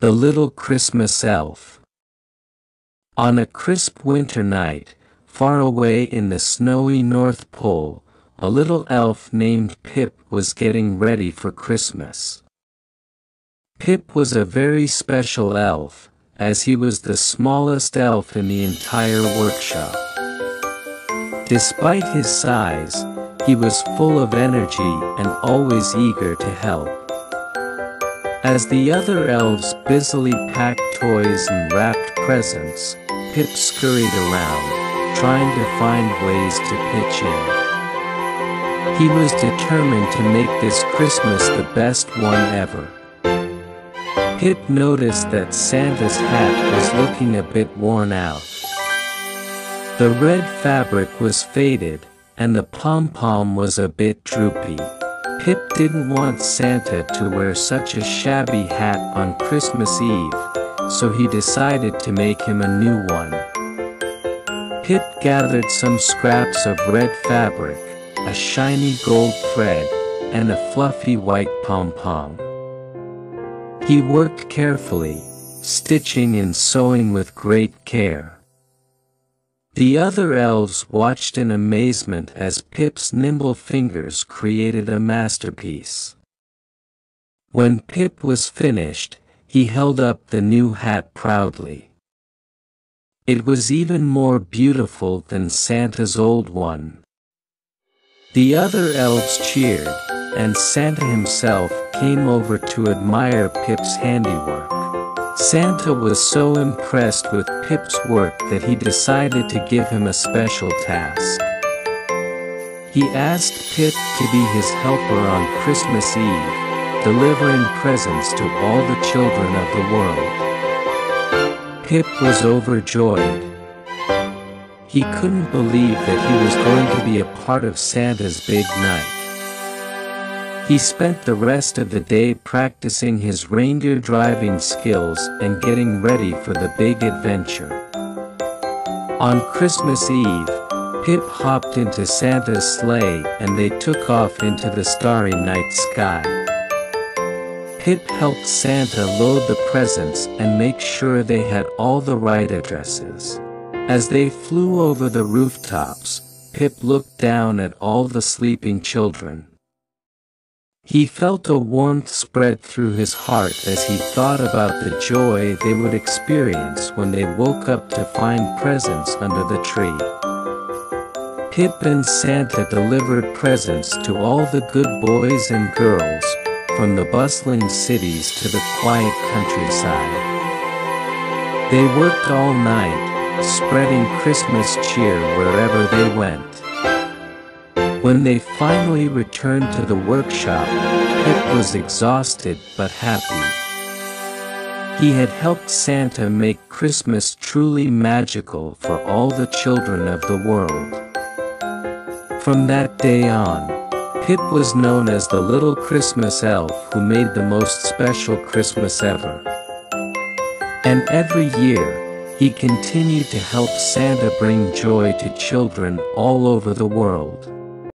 The Little Christmas Elf On a crisp winter night, far away in the snowy North Pole, a little elf named Pip was getting ready for Christmas. Pip was a very special elf, as he was the smallest elf in the entire workshop. Despite his size, he was full of energy and always eager to help. As the other elves busily packed toys and wrapped presents, Pip scurried around, trying to find ways to pitch in. He was determined to make this Christmas the best one ever. Pip noticed that Santa's hat was looking a bit worn out. The red fabric was faded, and the pom-pom was a bit droopy. Pip didn't want Santa to wear such a shabby hat on Christmas Eve, so he decided to make him a new one. Pip gathered some scraps of red fabric, a shiny gold thread, and a fluffy white pom-pom. He worked carefully, stitching and sewing with great care. The other elves watched in amazement as Pip's nimble fingers created a masterpiece. When Pip was finished, he held up the new hat proudly. It was even more beautiful than Santa's old one. The other elves cheered, and Santa himself came over to admire Pip's handiwork. Santa was so impressed with Pip's work that he decided to give him a special task. He asked Pip to be his helper on Christmas Eve, delivering presents to all the children of the world. Pip was overjoyed. He couldn't believe that he was going to be a part of Santa's big night. He spent the rest of the day practicing his reindeer driving skills and getting ready for the big adventure. On Christmas Eve, Pip hopped into Santa's sleigh and they took off into the starry night sky. Pip helped Santa load the presents and make sure they had all the right addresses. As they flew over the rooftops, Pip looked down at all the sleeping children. He felt a warmth spread through his heart as he thought about the joy they would experience when they woke up to find presents under the tree. Pip and Santa delivered presents to all the good boys and girls, from the bustling cities to the quiet countryside. They worked all night, spreading Christmas cheer wherever they went. When they finally returned to the workshop, Pip was exhausted but happy. He had helped Santa make Christmas truly magical for all the children of the world. From that day on, Pip was known as the little Christmas elf who made the most special Christmas ever. And every year, he continued to help Santa bring joy to children all over the world.